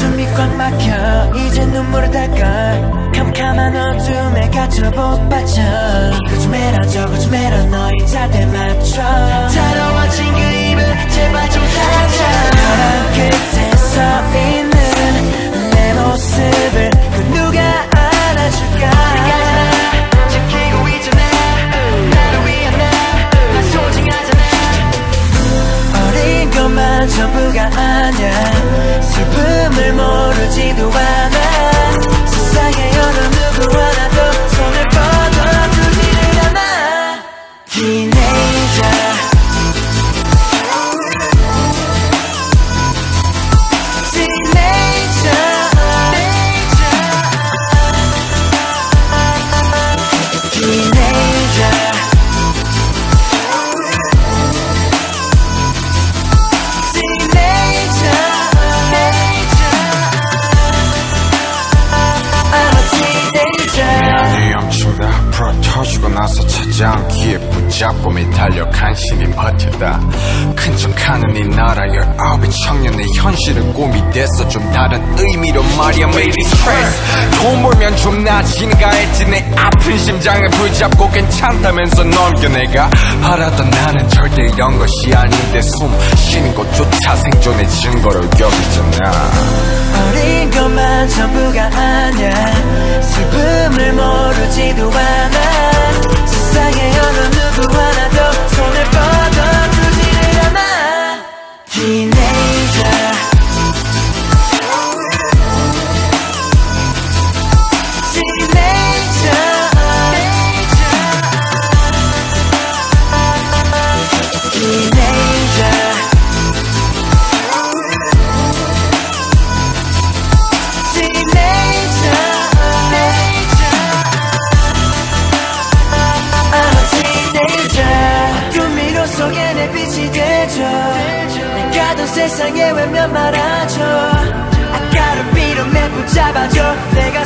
숨이 꽉 막혀 이제 눈물을 닦아 캄캄한 어둠에 갇혀 복받쳐 거짓말아 저 거짓말아 너의 자대만 전부가 아냐 슬픔을 모르지도 않아 터지고 나서 찾아온 기회 붙잡고 매달려 간신히 버텼다. 큰 척하는 이 나라 열아홉의 청년의 현실은 꿈이 됐어 좀 다른 의미로 말이야 매일이 스트레스 돈 벌면 좀 나아지는가 했지. 내 아픈 심장을 붙잡고 괜찮다면서 넘겨 내가. 바라던 나는 절대 이런 것이 아닌데 숨 쉬는 것조차 생존의 증거로 여기잖아. 어린 것만 전부가 슬 세상에 외면 말아줘 아까를 빌어 내 붙잡아줘. 내가